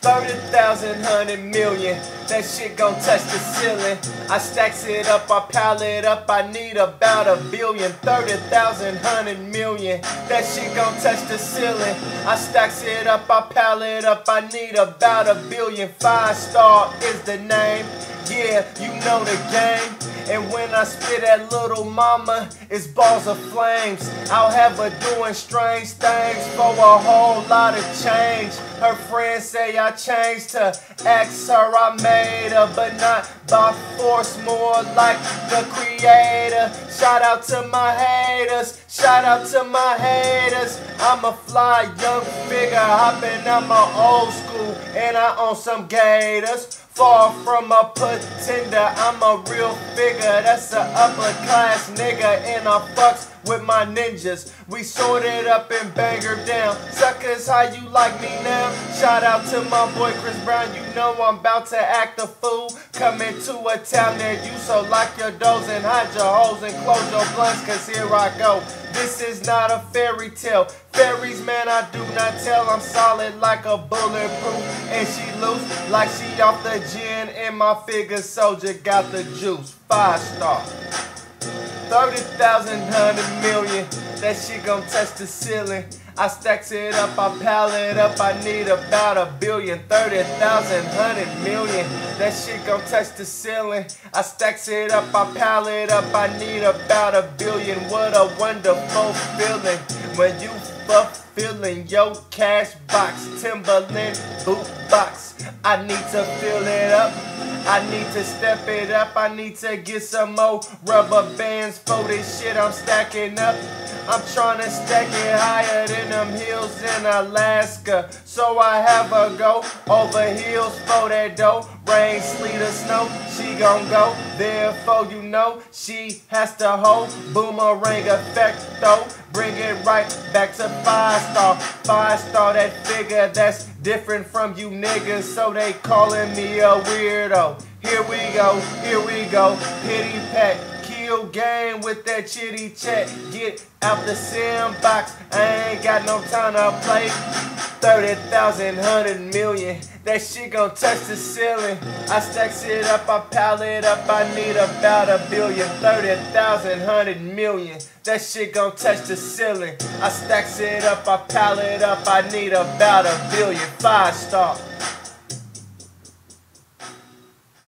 30,000, 100 million. That shit gon' touch the ceiling. I stacks it up, I pile it up. I need about a billion. 30,000, 100 million. That shit gon' touch the ceiling. I stacks it up, I pile it up. I need about a billion. Five star is the name. Yeah, you know the game. And when I spit at little mama, it's balls of flames. I'll have her doing strange things for a whole lot of change. Her friends say I changed her. Ask her I made her, but not by force, more like the creator. Shout out to my haters. Shout out to my haters. I'm a fly young figure hopping out my old school, and I own some gators. Far from a pretender, I'm a real figure. That's a upper class nigga, and I fucks with my ninjas. We sorted up and banger down. Suckers, how you like me now? Shout out to my boy Chris Brown. You know I'm about to act a fool. Coming to a town near you, so lock your doors and hide your holes and close your blunts, cause here I go. This is not a fairy tale. Fairies, man, I do not tell. I'm solid like a bulletproof. And she loose like she off the gin. And my figure soldier got the juice. Five star. 30,000, 100 million. That shit gon' touch the ceiling. I stacks it up, I pile it up, I need about a billion, 30,000, 100 million. That shit gon' touch the ceiling. I stacks it up, I pile it up, I need about a billion. What a wonderful feeling when you fulfilling your cash box, Timberland boot box. I need to fill it up. I need to step it up. I need to get some more rubber bands for this shit I'm stacking up. I'm trying to stack it higher than them hills in Alaska. So I have a go over hills for that dough. Rain, sleet, or snow, she gon' go. Therefore, you know she has to hold boomerang effect though. Bring it right back to five star. Five star, that figure that's different from you niggas. So they calling me a weirdo. Here we go, here we go. Pity pat, kill game with that chitty chat. Get out the sandbox. I ain't got no time to play. 30,000, 100 million. That shit gon' touch the ceiling. I stacks it up, I pile it up. I need about a billion. 30,000, 100 million. That shit gon' touch the ceiling. I stacks it up, I pile it up. I need about a billion. Five star.